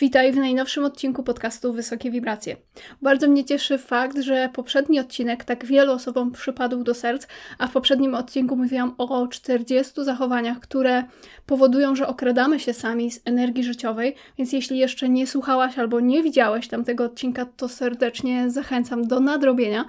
Witaj w najnowszym odcinku podcastu Wysokie Wibracje. Bardzo mnie cieszy fakt, że poprzedni odcinek tak wielu osobom przypadł do serc, a w poprzednim odcinku mówiłam o 40 zachowaniach, które powodują, że okradamy się sami z energii życiowej, więc jeśli jeszcze nie słuchałaś albo nie widziałeś tamtego odcinka, to serdecznie zachęcam do nadrobienia.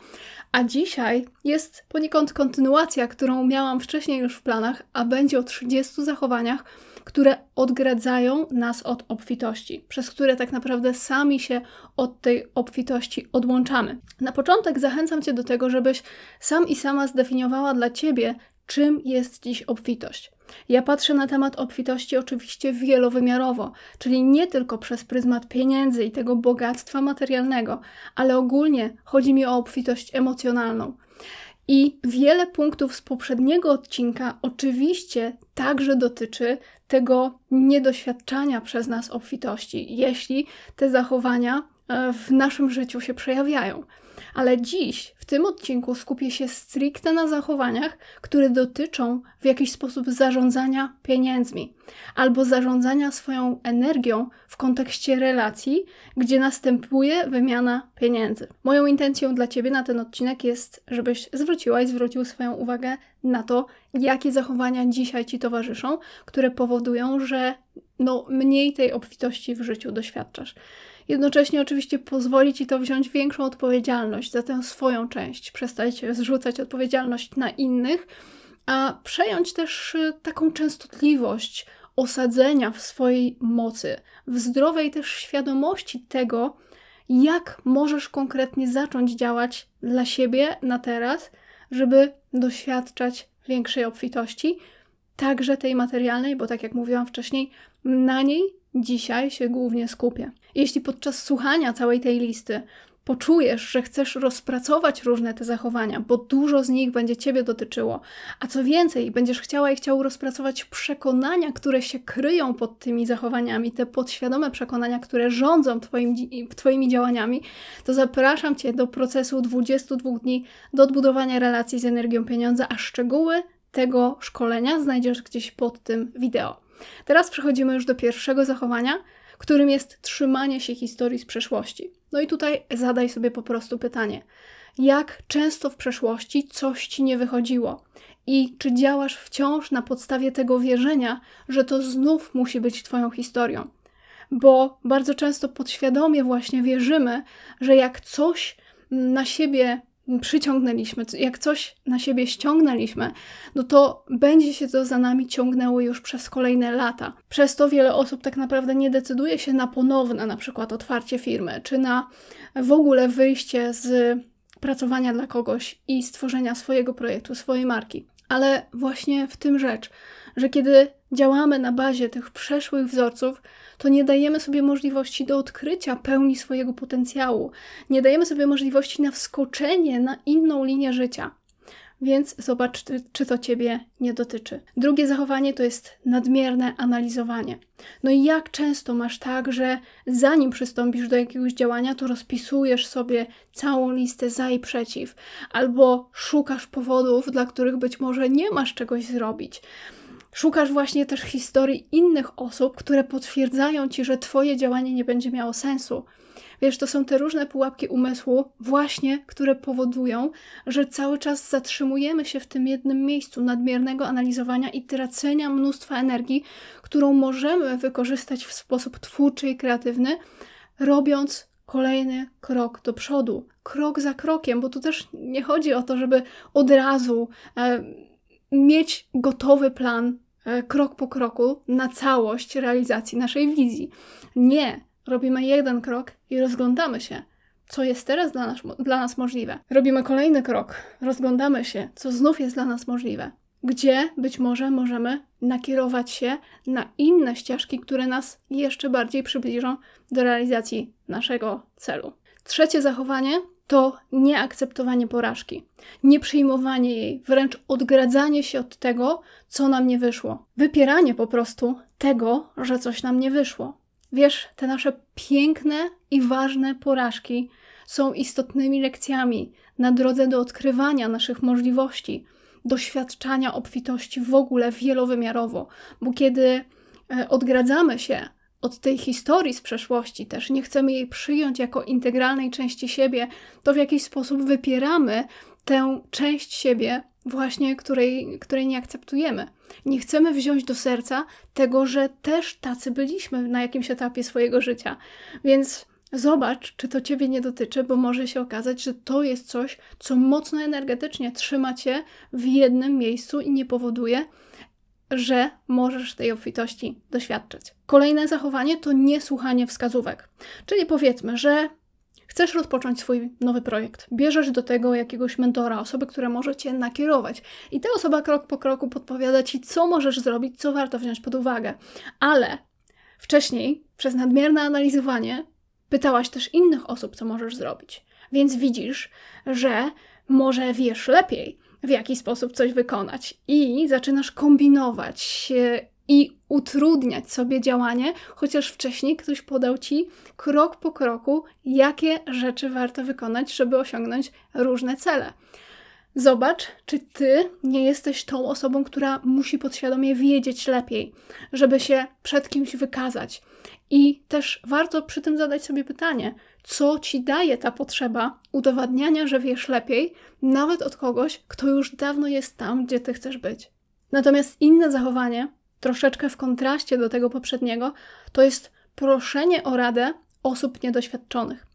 A dzisiaj jest poniekąd kontynuacja, którą miałam wcześniej już w planach, a będzie o 30 zachowaniach, które odgradzają nas od obfitości, przez które tak naprawdę sami się od tej obfitości odłączamy. Na początek zachęcam Cię do tego, żebyś sam i sama zdefiniowała dla Ciebie, czym jest dziś obfitość. Ja patrzę na temat obfitości oczywiście wielowymiarowo, czyli nie tylko przez pryzmat pieniędzy i tego bogactwa materialnego, ale ogólnie chodzi mi o obfitość emocjonalną. I wiele punktów z poprzedniego odcinka oczywiście także dotyczy tego niedoświadczania przez nas obfitości, jeśli te zachowania e, w naszym życiu się przejawiają. Ale dziś w tym odcinku skupię się stricte na zachowaniach, które dotyczą w jakiś sposób zarządzania pieniędzmi albo zarządzania swoją energią w kontekście relacji, gdzie następuje wymiana pieniędzy. Moją intencją dla Ciebie na ten odcinek jest, żebyś zwróciła i zwrócił swoją uwagę na to, jakie zachowania dzisiaj Ci towarzyszą, które powodują, że no, mniej tej obfitości w życiu doświadczasz. Jednocześnie oczywiście pozwoli ci to wziąć większą odpowiedzialność za tę swoją część, przestać zrzucać odpowiedzialność na innych, a przejąć też y, taką częstotliwość osadzenia w swojej mocy, w zdrowej też świadomości tego, jak możesz konkretnie zacząć działać dla siebie na teraz, żeby doświadczać większej obfitości, także tej materialnej, bo tak jak mówiłam wcześniej, na niej dzisiaj się głównie skupię. Jeśli podczas słuchania całej tej listy poczujesz, że chcesz rozpracować różne te zachowania, bo dużo z nich będzie Ciebie dotyczyło, a co więcej, będziesz chciała i chciał rozpracować przekonania, które się kryją pod tymi zachowaniami, te podświadome przekonania, które rządzą twoim, Twoimi działaniami, to zapraszam Cię do procesu 22 dni do odbudowania relacji z energią pieniądza, a szczegóły tego szkolenia znajdziesz gdzieś pod tym wideo. Teraz przechodzimy już do pierwszego zachowania, którym jest trzymanie się historii z przeszłości. No i tutaj zadaj sobie po prostu pytanie: jak często w przeszłości coś ci nie wychodziło? I czy działasz wciąż na podstawie tego wierzenia, że to znów musi być Twoją historią? Bo bardzo często podświadomie właśnie wierzymy, że jak coś na siebie przyciągnęliśmy, jak coś na siebie ściągnęliśmy, no to będzie się to za nami ciągnęło już przez kolejne lata. Przez to wiele osób tak naprawdę nie decyduje się na ponowne, na przykład otwarcie firmy, czy na w ogóle wyjście z pracowania dla kogoś i stworzenia swojego projektu, swojej marki. Ale właśnie w tym rzecz, że kiedy działamy na bazie tych przeszłych wzorców, to nie dajemy sobie możliwości do odkrycia pełni swojego potencjału, nie dajemy sobie możliwości na wskoczenie na inną linię życia. Więc zobacz, czy to Ciebie nie dotyczy. Drugie zachowanie to jest nadmierne analizowanie. No i jak często masz tak, że zanim przystąpisz do jakiegoś działania, to rozpisujesz sobie całą listę za i przeciw, albo szukasz powodów, dla których być może nie masz czegoś zrobić. Szukasz właśnie też historii innych osób, które potwierdzają ci, że Twoje działanie nie będzie miało sensu. Wiesz, to są te różne pułapki umysłu, właśnie, które powodują, że cały czas zatrzymujemy się w tym jednym miejscu nadmiernego analizowania i tracenia mnóstwa energii, którą możemy wykorzystać w sposób twórczy i kreatywny, robiąc kolejny krok do przodu, krok za krokiem, bo tu też nie chodzi o to, żeby od razu. E, mieć gotowy plan e, krok po kroku na całość realizacji naszej wizji. Nie, robimy jeden krok i rozglądamy się, co jest teraz dla nas, dla nas możliwe. Robimy kolejny krok, rozglądamy się, co znów jest dla nas możliwe. Gdzie być może możemy nakierować się na inne ścieżki, które nas jeszcze bardziej przybliżą do realizacji naszego celu. Trzecie zachowanie to nieakceptowanie porażki, nieprzyjmowanie jej, wręcz odgradzanie się od tego, co nam nie wyszło. Wypieranie po prostu tego, że coś nam nie wyszło. Wiesz, te nasze piękne i ważne porażki są istotnymi lekcjami na drodze do odkrywania naszych możliwości, doświadczania obfitości w ogóle wielowymiarowo, bo kiedy e, odgradzamy się od tej historii z przeszłości też, nie chcemy jej przyjąć jako integralnej części siebie, to w jakiś sposób wypieramy tę część siebie, właśnie której, której nie akceptujemy. Nie chcemy wziąć do serca tego, że też tacy byliśmy na jakimś etapie swojego życia. Więc zobacz, czy to ciebie nie dotyczy, bo może się okazać, że to jest coś, co mocno energetycznie trzyma cię w jednym miejscu i nie powoduje, że możesz tej obfitości doświadczyć. Kolejne zachowanie to niesłuchanie wskazówek. Czyli powiedzmy, że chcesz rozpocząć swój nowy projekt, bierzesz do tego jakiegoś mentora, osobę, która może cię nakierować, i ta osoba krok po kroku podpowiada ci, co możesz zrobić, co warto wziąć pod uwagę. Ale wcześniej, przez nadmierne analizowanie, pytałaś też innych osób, co możesz zrobić. Więc widzisz, że może wiesz lepiej, w jaki sposób coś wykonać, i zaczynasz kombinować i utrudniać sobie działanie, chociaż wcześniej ktoś podał ci krok po kroku, jakie rzeczy warto wykonać, żeby osiągnąć różne cele. Zobacz, czy ty nie jesteś tą osobą, która musi podświadomie wiedzieć lepiej, żeby się przed kimś wykazać. I też warto przy tym zadać sobie pytanie, co ci daje ta potrzeba udowadniania, że wiesz lepiej, nawet od kogoś, kto już dawno jest tam, gdzie ty chcesz być. Natomiast inne zachowanie, troszeczkę w kontraście do tego poprzedniego, to jest proszenie o radę osób niedoświadczonych.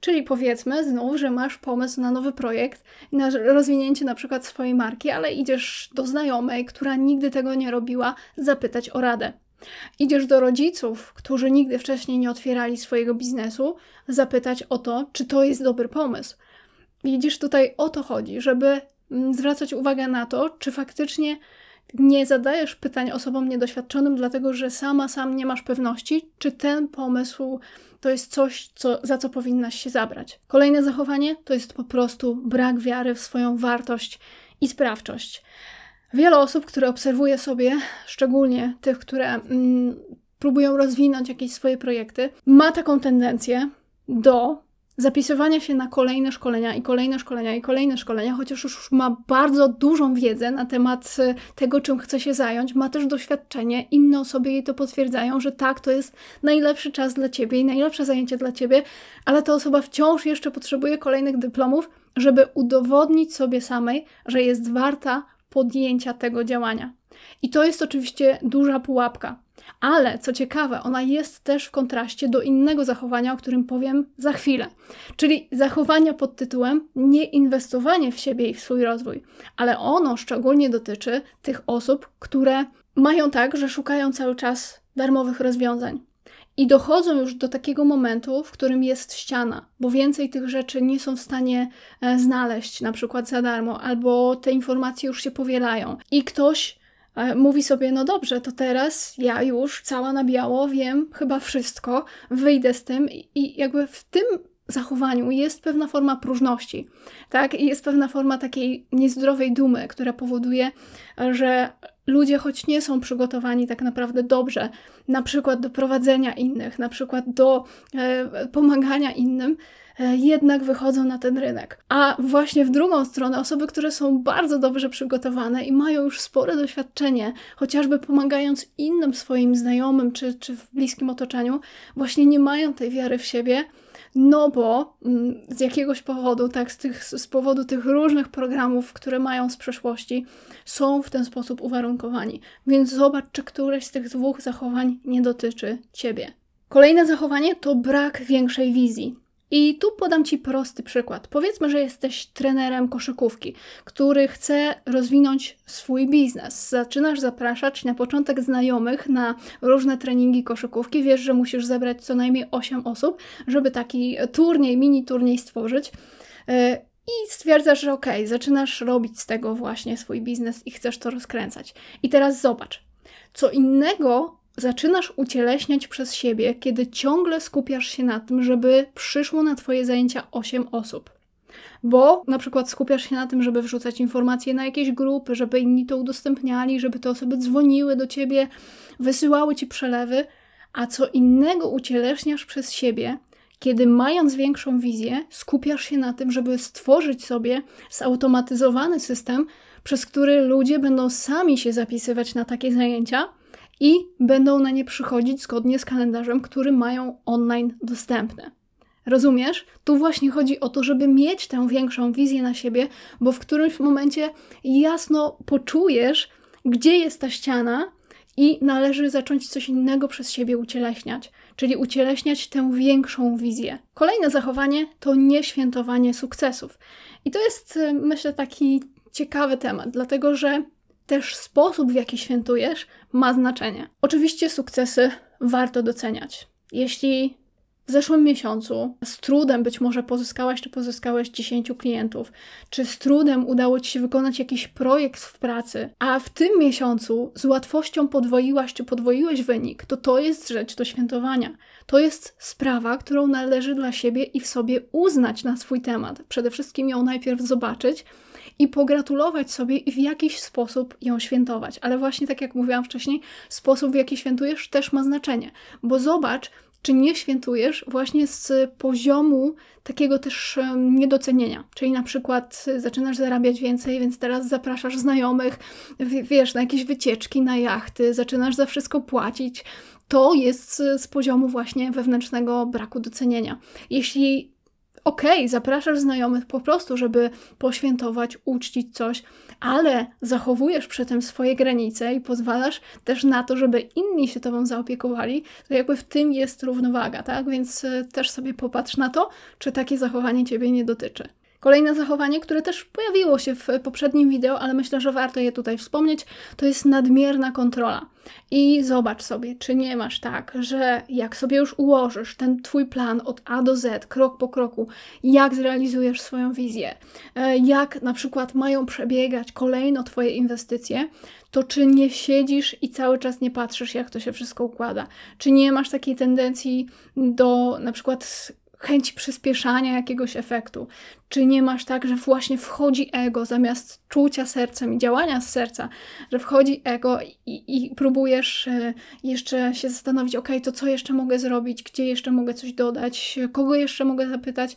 Czyli powiedzmy znów, że masz pomysł na nowy projekt, na rozwinięcie na przykład swojej marki, ale idziesz do znajomej, która nigdy tego nie robiła, zapytać o radę. Idziesz do rodziców, którzy nigdy wcześniej nie otwierali swojego biznesu, zapytać o to, czy to jest dobry pomysł. Widzisz, tutaj o to chodzi, żeby mm, zwracać uwagę na to, czy faktycznie nie zadajesz pytań osobom niedoświadczonym, dlatego że sama, sam nie masz pewności, czy ten pomysł to jest coś, co, za co powinnaś się zabrać. Kolejne zachowanie to jest po prostu brak wiary w swoją wartość i sprawczość. Wiele osób, które obserwuję sobie, szczególnie tych, które mm, próbują rozwinąć jakieś swoje projekty, ma taką tendencję do zapisywania się na kolejne szkolenia i kolejne szkolenia i kolejne szkolenia, chociaż już ma bardzo dużą wiedzę na temat y, tego, czym chce się zająć, ma też doświadczenie, inne osoby jej to potwierdzają, że tak, to jest najlepszy czas dla ciebie i najlepsze zajęcie dla ciebie, ale ta osoba wciąż jeszcze potrzebuje kolejnych dyplomów, żeby udowodnić sobie samej, że jest warta podjęcia tego działania. I to jest oczywiście duża pułapka. Ale co ciekawe, ona jest też w kontraście do innego zachowania, o którym powiem za chwilę. Czyli zachowania pod tytułem nieinwestowanie w siebie i w swój rozwój. Ale ono szczególnie dotyczy tych osób, które mają tak, że szukają cały czas darmowych rozwiązań. I dochodzą już do takiego momentu, w którym jest ściana, bo więcej tych rzeczy nie są w stanie e, znaleźć, na przykład za darmo, albo te informacje już się powielają. I ktoś e, mówi sobie: No dobrze, to teraz ja już cała na biało wiem chyba wszystko, wyjdę z tym, i jakby w tym zachowaniu jest pewna forma próżności, tak? I jest pewna forma takiej niezdrowej dumy, która powoduje, że ludzie, choć nie są przygotowani tak naprawdę dobrze, na przykład do prowadzenia innych, na przykład do e, pomagania innym, e, jednak wychodzą na ten rynek. A właśnie w drugą stronę osoby, które są bardzo dobrze przygotowane i mają już spore doświadczenie, chociażby pomagając innym swoim znajomym czy, czy w bliskim otoczeniu, właśnie nie mają tej wiary w siebie no bo mm, z jakiegoś powodu, tak, z, tych, z powodu tych różnych programów, które mają z przeszłości, są w ten sposób uwarunkowani. Więc zobacz, czy któreś z tych dwóch zachowań nie dotyczy ciebie. Kolejne zachowanie to brak większej wizji. I tu podam Ci prosty przykład. Powiedzmy, że jesteś trenerem koszykówki, który chce rozwinąć swój biznes. Zaczynasz zapraszać na początek znajomych na różne treningi koszykówki. Wiesz, że musisz zebrać co najmniej 8 osób, żeby taki turniej, mini turniej stworzyć. E, I stwierdzasz, że ok, zaczynasz robić z tego właśnie swój biznes i chcesz to rozkręcać. I teraz zobacz, co innego zaczynasz ucieleśniać przez siebie, kiedy ciągle skupiasz się na tym, żeby przyszło na Twoje zajęcia 8 osób. Bo na przykład skupiasz się na tym, żeby wrzucać informacje na jakieś grupy, żeby inni to udostępniali, żeby te osoby dzwoniły do ciebie, wysyłały ci przelewy, a co innego ucieleśniasz przez siebie, kiedy mając większą wizję, skupiasz się na tym, żeby stworzyć sobie zautomatyzowany system, przez który ludzie będą sami się zapisywać na takie zajęcia i będą na nie przychodzić zgodnie z kalendarzem, który mają online dostępny. Rozumiesz? Tu właśnie chodzi o to, żeby mieć tę większą wizję na siebie, bo w którymś momencie jasno poczujesz, gdzie jest ta ściana i należy zacząć coś innego przez siebie ucieleśniać, czyli ucieleśniać tę większą wizję. Kolejne zachowanie to nieświętowanie sukcesów. I to jest, y, myślę, taki ciekawy temat, dlatego że też sposób, w jaki świętujesz, ma znaczenie. Oczywiście sukcesy warto doceniać. Jeśli w zeszłym miesiącu z trudem być może pozyskałaś czy pozyskałeś 10 klientów, czy z trudem udało ci się wykonać jakiś projekt w pracy, a w tym miesiącu z łatwością podwoiłaś czy podwoiłeś wynik, to to jest rzecz do świętowania. To jest sprawa, którą należy dla siebie i w sobie uznać na swój temat. Przede wszystkim ją najpierw zobaczyć i pogratulować sobie i w jakiś sposób ją świętować. Ale właśnie tak jak mówiłam wcześniej, sposób w jaki świętujesz też ma znaczenie, bo zobacz, czy nie świętujesz właśnie z poziomu takiego też niedocenienia. Czyli na przykład zaczynasz zarabiać więcej, więc teraz zapraszasz znajomych, wiesz, na jakieś wycieczki, na jachty, zaczynasz za wszystko płacić. To jest z poziomu właśnie wewnętrznego braku docenienia. Jeśli okej, okay, zapraszasz znajomych po prostu, żeby poświętować, uczcić coś, ale zachowujesz przy tym swoje granice i pozwalasz też na to, żeby inni się tobą zaopiekowali, to jakby w tym jest równowaga, tak? Więc e, też sobie popatrz na to, czy takie zachowanie ciebie nie dotyczy. Kolejne zachowanie, które też pojawiło się w poprzednim wideo, ale myślę, że warto je tutaj wspomnieć, to jest nadmierna kontrola. I zobacz sobie, czy nie masz tak, że jak sobie już ułożysz ten twój plan od A do Z, krok po kroku, jak zrealizujesz swoją wizję, e, jak na przykład mają przebiegać kolejno twoje inwestycje, to czy nie siedzisz i cały czas nie patrzysz, jak to się wszystko układa? Czy nie masz takiej tendencji do na przykład chęci przyspieszania jakiegoś efektu? Czy nie masz tak, że właśnie wchodzi ego zamiast czucia sercem i działania z serca, że wchodzi ego i, i próbujesz e, jeszcze się zastanowić, ok, to co jeszcze mogę zrobić, gdzie jeszcze mogę coś dodać, kogo jeszcze mogę zapytać?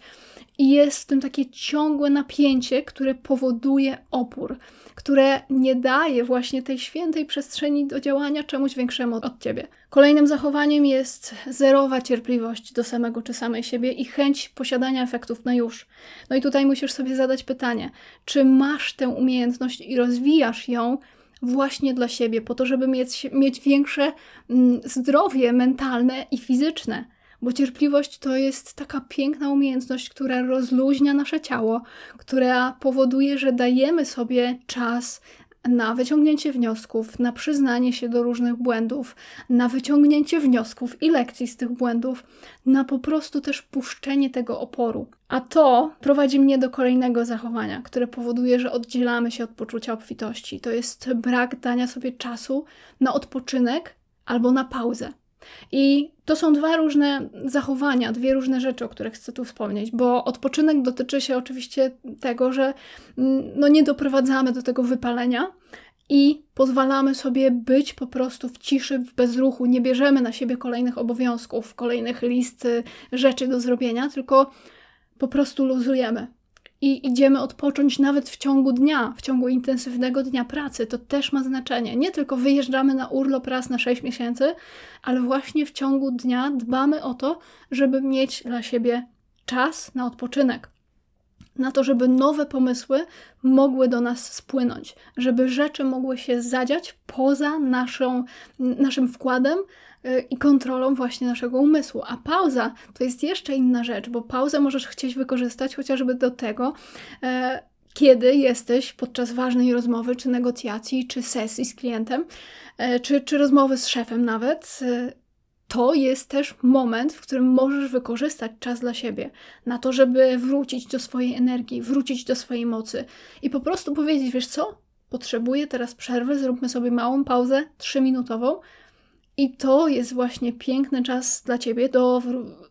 I jest w tym takie ciągłe napięcie, które powoduje opór które nie daje właśnie tej świętej przestrzeni do działania czemuś większemu od ciebie. Kolejnym zachowaniem jest zerowa cierpliwość do samego czy samej siebie i chęć posiadania efektów na już. No i tutaj musisz sobie zadać pytanie, czy masz tę umiejętność i rozwijasz ją właśnie dla siebie, po to, żeby mieć, mieć większe mm, zdrowie mentalne i fizyczne bo cierpliwość to jest taka piękna umiejętność, która rozluźnia nasze ciało, która powoduje, że dajemy sobie czas na wyciągnięcie wniosków, na przyznanie się do różnych błędów, na wyciągnięcie wniosków i lekcji z tych błędów, na po prostu też puszczenie tego oporu. A to prowadzi mnie do kolejnego zachowania, które powoduje, że oddzielamy się od poczucia obfitości. To jest brak dania sobie czasu na odpoczynek albo na pauzę. I to są dwa różne zachowania, dwie różne rzeczy, o których chcę tu wspomnieć, bo odpoczynek dotyczy się oczywiście tego, że mm, no nie doprowadzamy do tego wypalenia i pozwalamy sobie być po prostu w ciszy, w bezruchu, nie bierzemy na siebie kolejnych obowiązków, kolejnych list rzeczy do zrobienia, tylko po prostu luzujemy i idziemy odpocząć nawet w ciągu dnia, w ciągu intensywnego dnia pracy, to też ma znaczenie. Nie tylko wyjeżdżamy na urlop raz na 6 miesięcy, ale właśnie w ciągu dnia dbamy o to, żeby mieć dla siebie czas na odpoczynek. Na to, żeby nowe pomysły mogły do nas spłynąć, żeby rzeczy mogły się zadziać poza naszą, naszym wkładem, Y, i kontrolą właśnie naszego umysłu. A pauza to jest jeszcze inna rzecz, bo pauzę możesz chcieć wykorzystać chociażby do tego, e, kiedy jesteś podczas ważnej rozmowy, czy negocjacji, czy sesji z klientem, e, czy, czy rozmowy z szefem nawet. To jest też moment, w którym możesz wykorzystać czas dla siebie, na to, żeby wrócić do swojej energii, wrócić do swojej mocy i po prostu powiedzieć: Wiesz co, potrzebuję teraz przerwy, zróbmy sobie małą pauzę, trzyminutową, i to jest właśnie piękny czas dla ciebie do,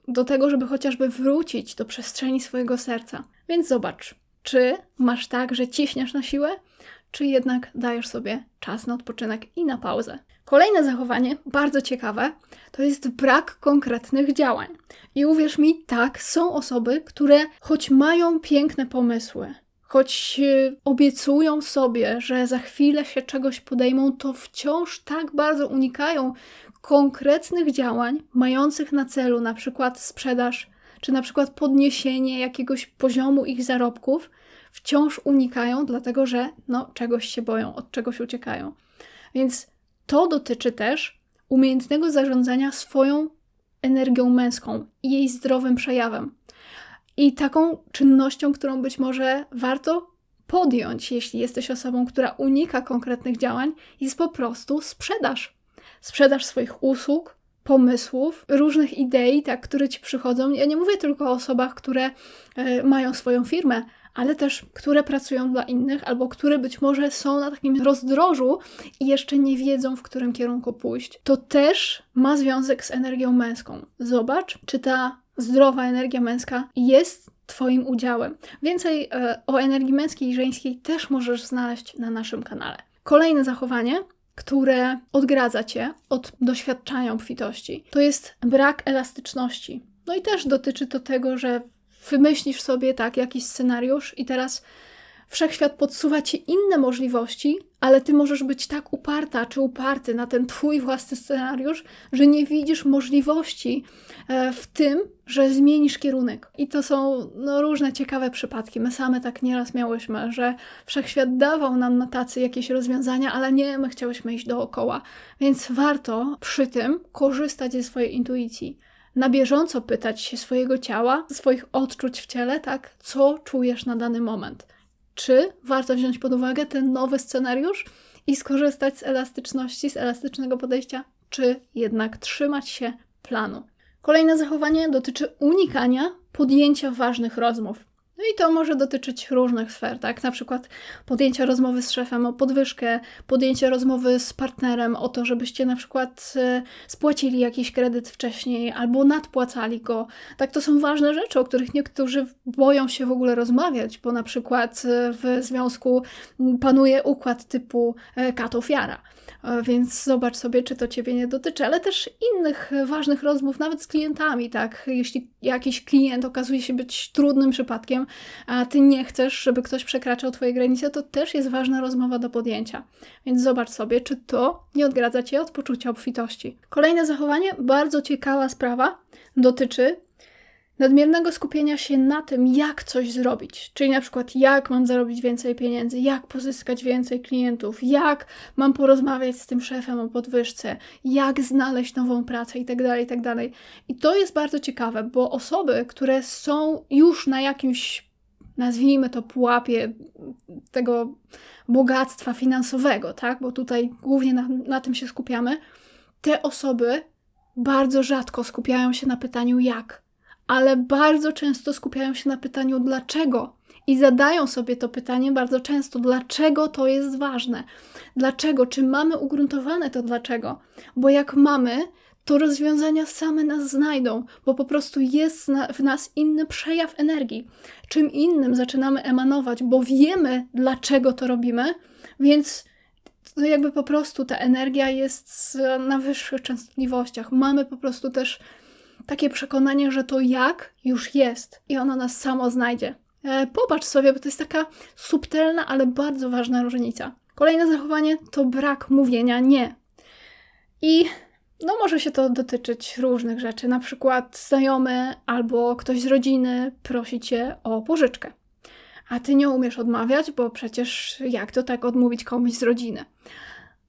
do tego, żeby chociażby wrócić do przestrzeni swojego serca. Więc zobacz, czy masz tak, że ciśniesz na siłę, czy jednak dajesz sobie czas na odpoczynek i na pauzę. Kolejne zachowanie, bardzo ciekawe, to jest brak konkretnych działań. I uwierz mi, tak, są osoby, które choć mają piękne pomysły, choć y, obiecują sobie, że za chwilę się czegoś podejmą, to wciąż tak bardzo unikają konkretnych działań mających na celu na przykład sprzedaż, czy na przykład podniesienie jakiegoś poziomu ich zarobków, wciąż unikają, dlatego że no, czegoś się boją, od czegoś uciekają. Więc to dotyczy też umiejętnego zarządzania swoją energią męską i jej zdrowym przejawem. I taką czynnością, którą być może warto podjąć, jeśli jesteś osobą, która unika konkretnych działań, jest po prostu sprzedaż. Sprzedaż swoich usług, pomysłów, różnych idei, tak, które ci przychodzą. Ja nie mówię tylko o osobach, które y, mają swoją firmę, ale też które pracują dla innych, albo które być może są na takim rozdrożu i jeszcze nie wiedzą, w którym kierunku pójść. To też ma związek z energią męską. Zobacz, czy ta zdrowa energia męska jest Twoim udziałem. Więcej e, o energii męskiej i żeńskiej też możesz znaleźć na naszym kanale. Kolejne zachowanie, które odgradza Cię od doświadczania obfitości, to jest brak elastyczności. No i też dotyczy to tego, że wymyślisz sobie tak jakiś scenariusz i teraz wszechświat podsuwa ci inne możliwości, ale ty możesz być tak uparta czy uparty na ten twój własny scenariusz, że nie widzisz możliwości e, w tym, że zmienisz kierunek. I to są no, różne ciekawe przypadki. My same tak nieraz miałyśmy, że wszechświat dawał nam na tacy jakieś rozwiązania, ale nie, my chciałyśmy iść dookoła. Więc warto przy tym korzystać ze swojej intuicji na bieżąco pytać się swojego ciała, swoich odczuć w ciele, tak, co czujesz na dany moment. Czy warto wziąć pod uwagę ten nowy scenariusz i skorzystać z elastyczności, z elastycznego podejścia, czy jednak trzymać się planu. Kolejne zachowanie dotyczy unikania podjęcia ważnych rozmów. No i to może dotyczyć różnych sfer, tak? Na przykład podjęcia rozmowy z szefem o podwyżkę, podjęcia rozmowy z partnerem o to, żebyście na przykład e, spłacili jakiś kredyt wcześniej albo nadpłacali go. Tak, to są ważne rzeczy, o których niektórzy boją się w ogóle rozmawiać, bo na przykład e, w związku panuje układ typu e, kat-ofiara. E, więc zobacz sobie, czy to Ciebie nie dotyczy, ale też innych ważnych rozmów, nawet z klientami, tak? Jeśli jakiś klient okazuje się być trudnym przypadkiem, a Ty nie chcesz, żeby ktoś przekraczał Twoje granice, to też jest ważna rozmowa do podjęcia. Więc zobacz sobie, czy to nie odgradza Cię od poczucia obfitości. Kolejne zachowanie, bardzo ciekawa sprawa, dotyczy nadmiernego skupienia się na tym, jak coś zrobić. Czyli na przykład, jak mam zarobić więcej pieniędzy, jak pozyskać więcej klientów, jak mam porozmawiać z tym szefem o podwyżce, jak znaleźć nową pracę itd. Tak itd. Tak I to jest bardzo ciekawe, bo osoby, które są już na jakimś nazwijmy to pułapie tego bogactwa finansowego, tak? Bo tutaj głównie na, na tym się skupiamy. Te osoby bardzo rzadko skupiają się na pytaniu jak ale bardzo często skupiają się na pytaniu dlaczego. I zadają sobie to pytanie bardzo często, dlaczego to jest ważne? Dlaczego? Czy mamy ugruntowane to dlaczego? Bo jak mamy, to rozwiązania same nas znajdą, bo po prostu jest w nas inny przejaw energii. Czym innym zaczynamy emanować, bo wiemy, dlaczego to robimy, więc to jakby po prostu ta energia jest na wyższych częstotliwościach. Mamy po prostu też takie przekonanie, że to jak już jest i ono nas samo znajdzie. E, popatrz sobie, bo to jest taka subtelna, ale bardzo ważna różnica. Kolejne zachowanie to brak mówienia nie. I no może się to dotyczyć różnych rzeczy, na przykład znajomy albo ktoś z rodziny prosi cię o pożyczkę. A ty nie umiesz odmawiać, bo przecież jak to tak odmówić komuś z rodziny?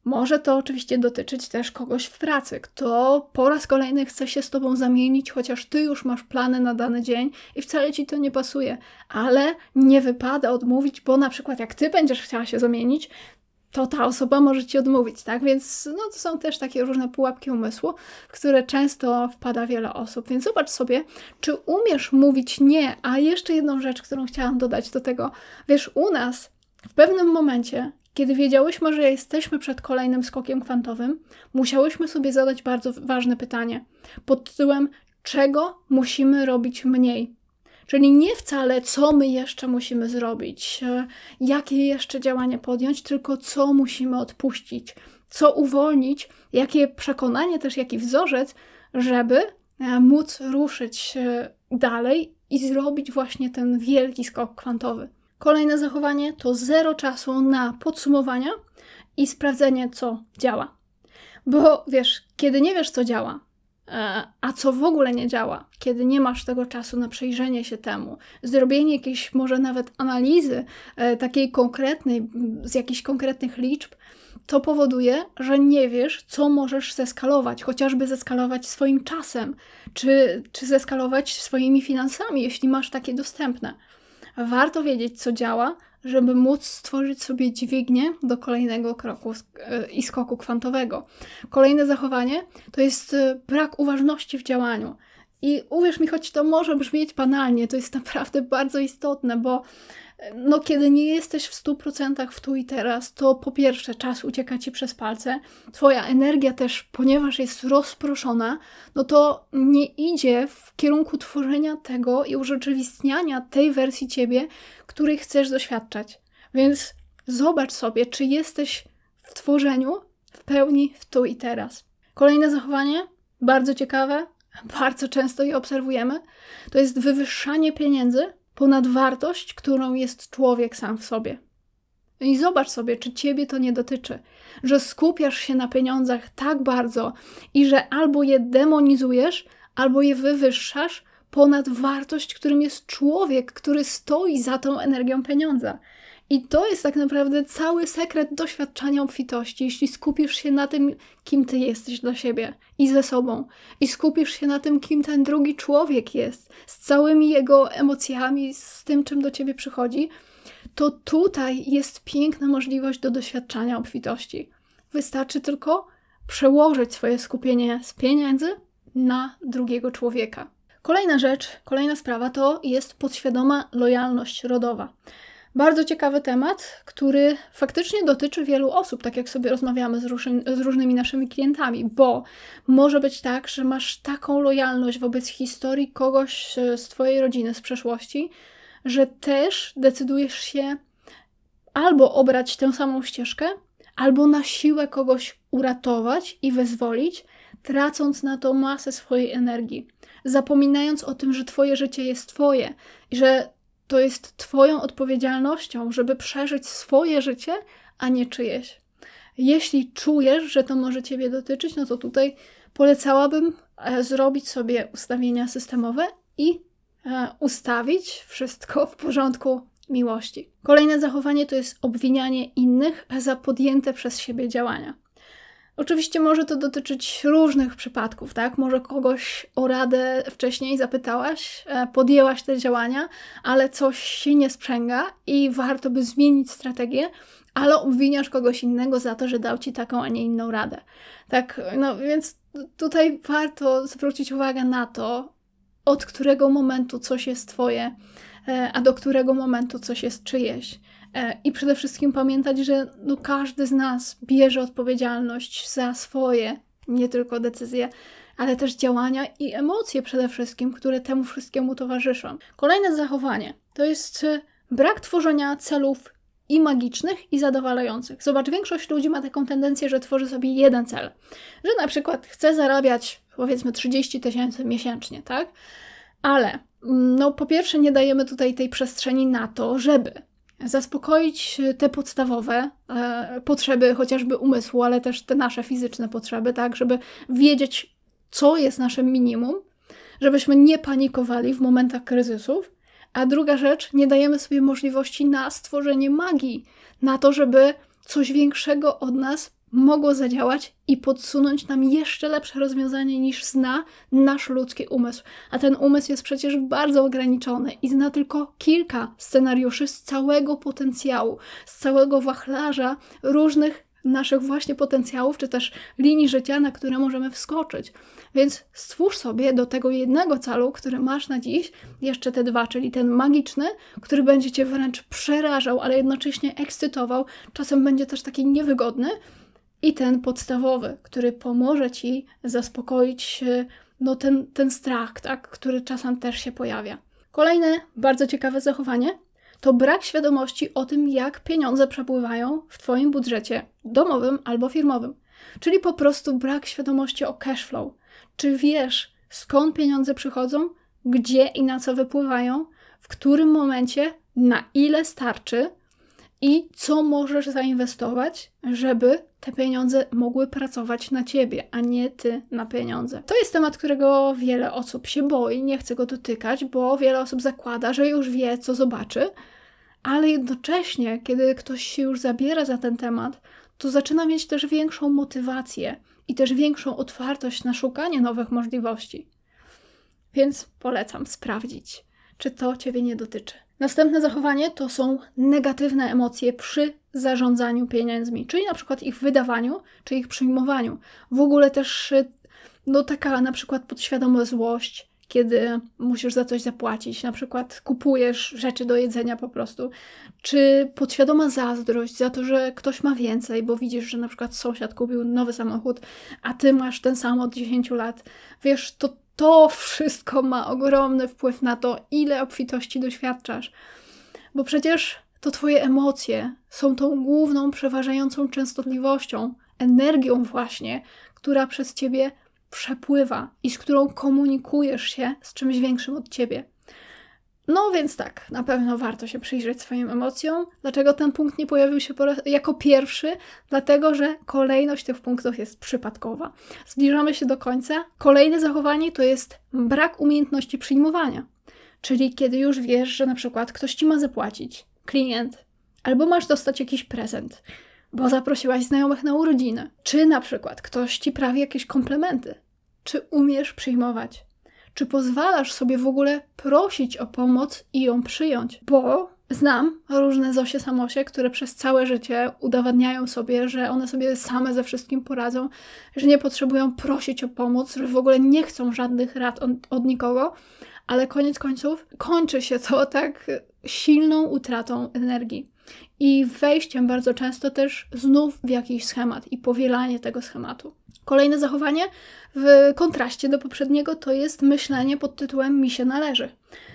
Może to oczywiście dotyczyć też kogoś w pracy, kto po raz kolejny chce się z tobą zamienić, chociaż ty już masz plany na dany dzień i wcale ci to nie pasuje, ale nie wypada odmówić, bo na przykład jak ty będziesz chciała się zamienić, to ta osoba może ci odmówić, tak? Więc no, to są też takie różne pułapki umysłu, w które często wpada wiele osób. Więc zobacz sobie, czy umiesz mówić nie. A jeszcze jedną rzecz, którą chciałam dodać do tego. Wiesz, u nas w pewnym momencie kiedy wiedziałyśmy, że jesteśmy przed kolejnym skokiem kwantowym, musiałyśmy sobie zadać bardzo ważne pytanie pod tytułem: czego musimy robić mniej? Czyli nie wcale, co my jeszcze musimy zrobić, e, jakie jeszcze działania podjąć, tylko co musimy odpuścić, co uwolnić, jakie przekonanie, też jaki wzorzec, żeby e, móc ruszyć dalej i zrobić właśnie ten wielki skok kwantowy. Kolejne zachowanie to zero czasu na podsumowania i sprawdzenie, co działa. Bo wiesz, kiedy nie wiesz, co działa, e, a co w ogóle nie działa, kiedy nie masz tego czasu na przejrzenie się temu, zrobienie jakiejś może nawet analizy e, takiej konkretnej, z jakichś konkretnych liczb, to powoduje, że nie wiesz, co możesz zeskalować, chociażby zeskalować swoim czasem, czy, czy zeskalować swoimi finansami, jeśli masz takie dostępne. Warto wiedzieć, co działa, żeby móc stworzyć sobie dźwignię do kolejnego kroku e, i skoku kwantowego. Kolejne zachowanie to jest e, brak uważności w działaniu. I uwierz mi, choć to może brzmieć banalnie, to jest naprawdę bardzo istotne, bo no, kiedy nie jesteś w 100% w tu i teraz, to po pierwsze czas ucieka ci przez palce, twoja energia też, ponieważ jest rozproszona, no to nie idzie w kierunku tworzenia tego i urzeczywistniania tej wersji ciebie, której chcesz doświadczać. Więc zobacz sobie, czy jesteś w tworzeniu w pełni w tu i teraz. Kolejne zachowanie, bardzo ciekawe, bardzo często je obserwujemy, to jest wywyższanie pieniędzy ponad wartość, którą jest człowiek sam w sobie. I zobacz sobie, czy ciebie to nie dotyczy, że skupiasz się na pieniądzach tak bardzo i że albo je demonizujesz, albo je wywyższasz ponad wartość, którym jest człowiek, który stoi za tą energią pieniądza. I to jest tak naprawdę cały sekret doświadczania obfitości, jeśli skupisz się na tym, kim ty jesteś dla siebie i ze sobą, i skupisz się na tym, kim ten drugi człowiek jest, z całymi jego emocjami, z tym, czym do ciebie przychodzi, to tutaj jest piękna możliwość do doświadczania obfitości. Wystarczy tylko przełożyć swoje skupienie z pieniędzy na drugiego człowieka. Kolejna rzecz, kolejna sprawa to jest podświadoma lojalność rodowa. Bardzo ciekawy temat, który faktycznie dotyczy wielu osób, tak jak sobie rozmawiamy z, różny, z, różnymi naszymi klientami, bo może być tak, że masz taką lojalność wobec historii kogoś z Twojej rodziny z przeszłości, że też decydujesz się albo obrać tę samą ścieżkę, albo na siłę kogoś uratować i wyzwolić, tracąc na to masę swojej energii, zapominając o tym, że Twoje życie jest Twoje i że to jest Twoją odpowiedzialnością, żeby przeżyć swoje życie, a nie czyjeś. Jeśli czujesz, że to może Ciebie dotyczyć, no to tutaj polecałabym e, zrobić sobie ustawienia systemowe i e, ustawić wszystko w porządku miłości. Kolejne zachowanie to jest obwinianie innych za podjęte przez siebie działania. Oczywiście może to dotyczyć różnych przypadków, tak? Może kogoś o radę wcześniej zapytałaś, e, podjęłaś te działania, ale coś się nie sprzęga i warto by zmienić strategię, ale obwiniasz kogoś innego za to, że dał ci taką, a nie inną radę. Tak, no więc tutaj warto zwrócić uwagę na to, od którego momentu coś jest twoje, e, a do którego momentu coś jest czyjeś. E, I przede wszystkim pamiętać, że no każdy z nas bierze odpowiedzialność za swoje, nie tylko decyzje, ale też działania i emocje przede wszystkim, które temu wszystkiemu towarzyszą. Kolejne zachowanie to jest e, brak tworzenia celów i magicznych, i zadowalających. Zobacz, większość ludzi ma taką tendencję, że tworzy sobie jeden cel. Że na przykład chce zarabiać powiedzmy 30 tysięcy miesięcznie, tak? Ale mm, no po pierwsze nie dajemy tutaj tej przestrzeni na to, żeby zaspokoić te podstawowe e, potrzeby, chociażby umysłu, ale też te nasze fizyczne potrzeby, tak, żeby wiedzieć, co jest naszym minimum, żebyśmy nie panikowali w momentach kryzysów. A druga rzecz, nie dajemy sobie możliwości na stworzenie magii, na to, żeby coś większego od nas mogło zadziałać i podsunąć nam jeszcze lepsze rozwiązanie niż zna nasz ludzki umysł. A ten umysł jest przecież bardzo ograniczony i zna tylko kilka scenariuszy z całego potencjału, z całego wachlarza różnych naszych właśnie potencjałów, czy też linii życia, na które możemy wskoczyć. Więc stwórz sobie do tego jednego celu, który masz na dziś, jeszcze te dwa, czyli ten magiczny, który będzie cię wręcz przerażał, ale jednocześnie ekscytował, czasem będzie też taki niewygodny, i ten podstawowy, który pomoże ci zaspokoić no, ten, ten strach, tak, który czasem też się pojawia. Kolejne bardzo ciekawe zachowanie to brak świadomości o tym, jak pieniądze przepływają w Twoim budżecie domowym albo firmowym. Czyli po prostu brak świadomości o cash flow. Czy wiesz, skąd pieniądze przychodzą gdzie i na co wypływają, w którym momencie, na ile starczy i co możesz zainwestować, żeby te pieniądze mogły pracować na ciebie, a nie ty na pieniądze. To jest temat, którego wiele osób się boi, nie chce go dotykać, bo wiele osób zakłada, że już wie, co zobaczy, ale jednocześnie, kiedy ktoś się już zabiera za ten temat, to zaczyna mieć też większą motywację i też większą otwartość na szukanie nowych możliwości. Więc polecam sprawdzić, czy to Ciebie nie dotyczy. Następne zachowanie to są negatywne emocje przy zarządzaniu pieniędzmi, czyli na przykład ich wydawaniu, czy ich przyjmowaniu. W ogóle też no taka na przykład podświadoma złość, kiedy musisz za coś zapłacić, na przykład kupujesz rzeczy do jedzenia po prostu, czy podświadoma zazdrość za to, że ktoś ma więcej, bo widzisz, że na przykład sąsiad kupił nowy samochód, a ty masz ten sam od 10 lat. Wiesz, to to wszystko ma ogromny wpływ na to, ile obfitości doświadczasz. Bo przecież to Twoje emocje są tą główną, przeważającą częstotliwością, energią właśnie, która przez Ciebie przepływa i z którą komunikujesz się z czymś większym od Ciebie. No więc tak, na pewno warto się przyjrzeć swoim emocjom. Dlaczego ten punkt nie pojawił się jako pierwszy? Dlatego, że kolejność tych punktów jest przypadkowa. Zbliżamy się do końca. Kolejne zachowanie to jest brak umiejętności przyjmowania. Czyli kiedy już wiesz, że na przykład ktoś ci ma zapłacić, klient, albo masz dostać jakiś prezent, bo zaprosiłaś znajomych na urodziny, czy na przykład ktoś ci prawi jakieś komplementy. Czy umiesz przyjmować? Czy pozwalasz sobie w ogóle prosić o pomoc i ją przyjąć? Bo znam różne Zosie Samosie, które przez całe życie udowadniają sobie, że one sobie same ze wszystkim poradzą, że nie potrzebują prosić o pomoc, że w ogóle nie chcą żadnych rad od, od nikogo, ale koniec końców kończy się to tak silną utratą energii i wejściem bardzo często też znów w jakiś schemat i powielanie tego schematu. Kolejne zachowanie w kontraście do poprzedniego to jest myślenie pod tytułem mi się należy.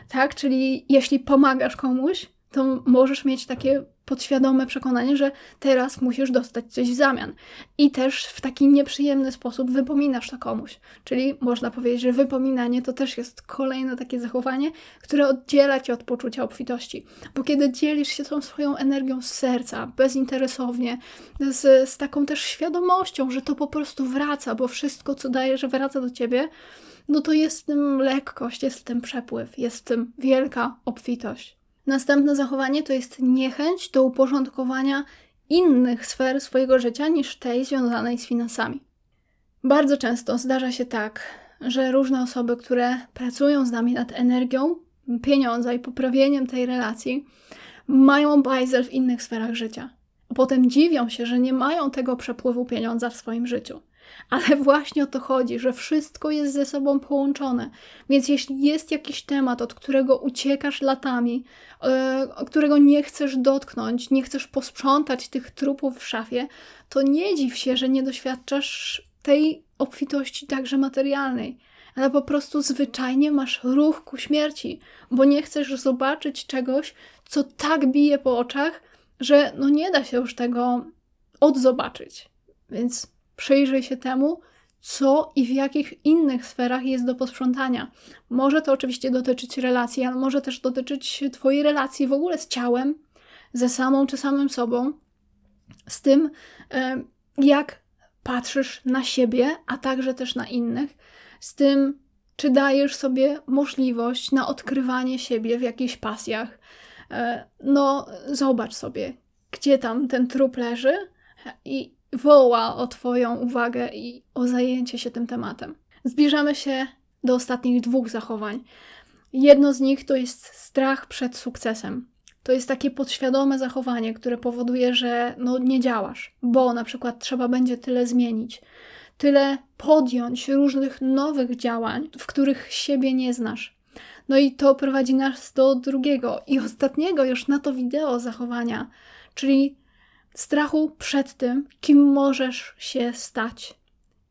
Tak, czyli jeśli pomagasz komuś, to możesz mieć takie podświadome przekonanie, że teraz musisz dostać coś w zamian. I też w taki nieprzyjemny sposób wypominasz to komuś. Czyli można powiedzieć, że wypominanie to też jest kolejne takie zachowanie, które oddziela cię od poczucia obfitości. Bo kiedy dzielisz się tą swoją energią z serca, bezinteresownie, z, z taką też świadomością, że to po prostu wraca, bo wszystko, co dajesz, wraca do ciebie, no to jest w tym lekkość, jest w tym przepływ, jest w tym wielka obfitość. Następne zachowanie to jest niechęć do uporządkowania innych sfer swojego życia niż tej związanej z finansami. Bardzo często zdarza się tak, że różne osoby, które pracują z nami nad energią pieniądza i poprawieniem tej relacji, mają bajzel w innych sferach życia. A potem dziwią się, że nie mają tego przepływu pieniądza w swoim życiu. Ale właśnie o to chodzi, że wszystko jest ze sobą połączone. Więc jeśli jest jakiś temat, od którego uciekasz latami, yy, którego nie chcesz dotknąć, nie chcesz posprzątać tych trupów w szafie, to nie dziw się, że nie doświadczasz tej obfitości także materialnej. Ale po prostu zwyczajnie masz ruch ku śmierci, bo nie chcesz zobaczyć czegoś, co tak bije po oczach, że no nie da się już tego odzobaczyć. Więc Przyjrzyj się temu, co i w jakich innych sferach jest do posprzątania. Może to oczywiście dotyczyć relacji, ale może też dotyczyć Twojej relacji w ogóle z ciałem, ze samą czy samym sobą, z tym, jak patrzysz na siebie, a także też na innych, z tym, czy dajesz sobie możliwość na odkrywanie siebie w jakichś pasjach. E, no, zobacz sobie, gdzie tam ten trup leży i, woła o Twoją uwagę i o zajęcie się tym tematem. Zbliżamy się do ostatnich dwóch zachowań. Jedno z nich to jest strach przed sukcesem. To jest takie podświadome zachowanie, które powoduje, że no, nie działasz, bo na przykład trzeba będzie tyle zmienić, tyle podjąć różnych nowych działań, w których siebie nie znasz. No i to prowadzi nas do drugiego i ostatniego już na to wideo zachowania, czyli strachu przed tym, kim możesz się stać.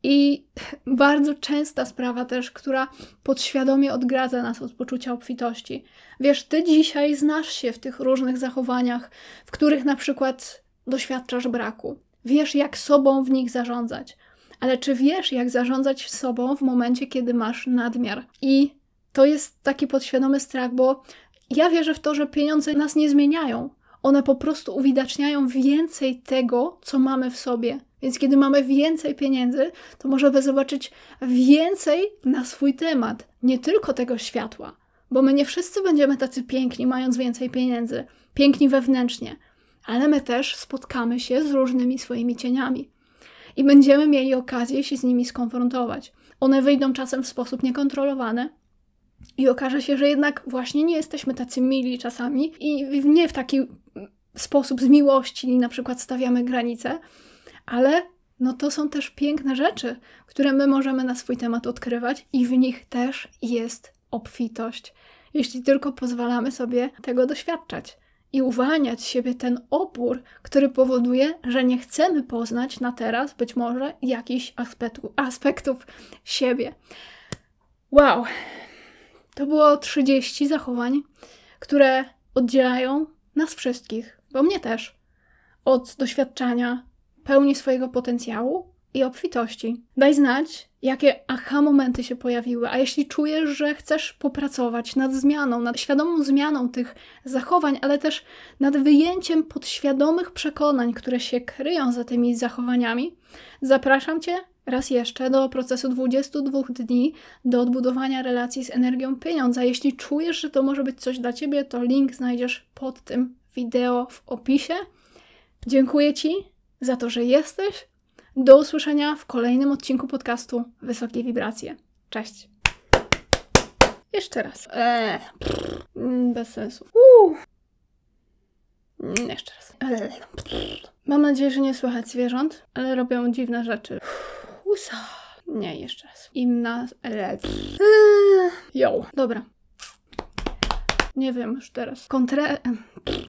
I bardzo częsta sprawa też, która podświadomie odgradza nas od poczucia obfitości. Wiesz, ty dzisiaj znasz się w tych różnych zachowaniach, w których na przykład doświadczasz braku. Wiesz, jak sobą w nich zarządzać. Ale czy wiesz, jak zarządzać sobą w momencie, kiedy masz nadmiar? I to jest taki podświadomy strach, bo ja wierzę w to, że pieniądze nas nie zmieniają. One po prostu uwidaczniają więcej tego, co mamy w sobie. Więc kiedy mamy więcej pieniędzy, to możemy zobaczyć więcej na swój temat, nie tylko tego światła. Bo my nie wszyscy będziemy tacy piękni, mając więcej pieniędzy, piękni wewnętrznie, ale my też spotkamy się z różnymi swoimi cieniami i będziemy mieli okazję się z nimi skonfrontować. One wyjdą czasem w sposób niekontrolowany, i okaże się, że jednak właśnie nie jesteśmy tacy mili czasami i nie w taki sposób z miłości na przykład stawiamy granice, ale no to są też piękne rzeczy, które my możemy na swój temat odkrywać i w nich też jest obfitość, jeśli tylko pozwalamy sobie tego doświadczać i uwalniać siebie ten opór, który powoduje, że nie chcemy poznać na teraz być może jakichś aspektu, aspektów siebie. Wow, to było 30 zachowań, które oddzielają nas wszystkich, bo mnie też, od doświadczania pełni swojego potencjału i obfitości. Daj znać, jakie aha momenty się pojawiły, a jeśli czujesz, że chcesz popracować nad zmianą, nad świadomą zmianą tych zachowań, ale też nad wyjęciem podświadomych przekonań, które się kryją za tymi zachowaniami, zapraszam Cię raz jeszcze do procesu 22 dni do odbudowania relacji z energią pieniądza. Jeśli czujesz, że to może być coś dla Ciebie, to link znajdziesz pod tym wideo w opisie. Dziękuję Ci za to, że jesteś. Do usłyszenia w kolejnym odcinku podcastu Wysokie Wibracje. Cześć. Jeszcze raz. Eee, bez sensu. Jeszcze raz. Eee, Mam nadzieję, że nie słychać zwierząt, ale robią dziwne rzeczy. Usa. Nie, jeszcze raz. Imna. Eee, jo. Dobra. Nie wiem już teraz. Kontre...